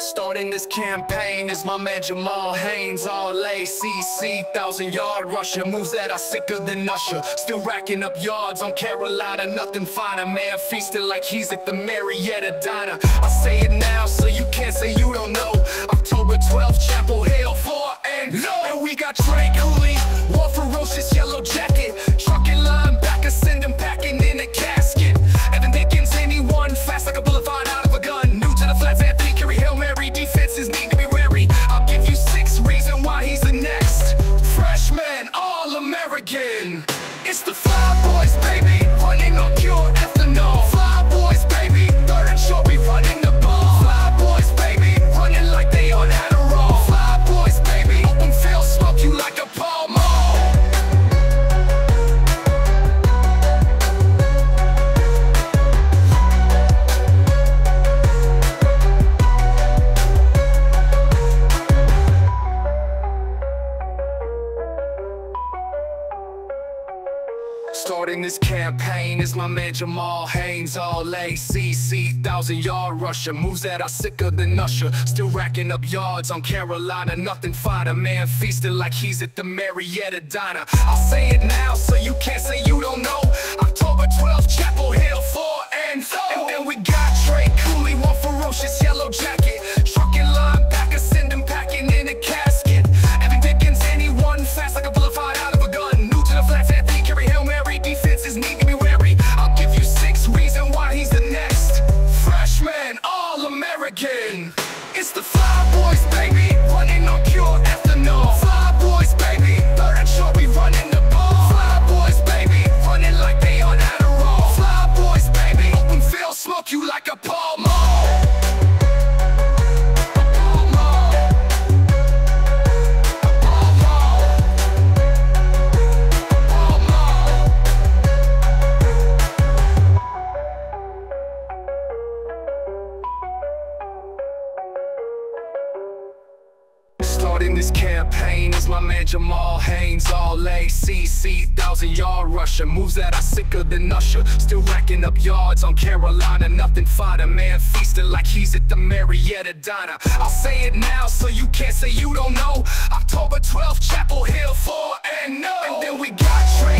Starting this campaign is my man Jamal Haynes. All ACC, thousand yard rusher. Moves that are sicker than Usher. Still racking up yards on Carolina. Nothing finer, man. Feasting like he's at the Marietta Diner. I say it now so you can't say you don't know. October 12th, Chapel Hill 4 and no. And we got Trey Cooley, War Ferocious Yellow Jacket. Trucking linebacker, Boys, baby. Running on pure ethanol Starting this campaign is my man Jamal Haynes All ACC, thousand yard rusher. Moves that are sicker than Usher. Still racking up yards on Carolina. Nothing finer, man. Feasting like he's at the Marietta Diner. I'll say it now Starting this campaign is my man Jamal Haynes All ACC, thousand yard rusher. Moves that are sicker than Usher. Still racking up yards on Carolina. Nothing finer, man feasting like he's at the Marietta Diner. I'll say it now so you can't say you don't know. October 12th, Chapel Hill 4 and no And then we got one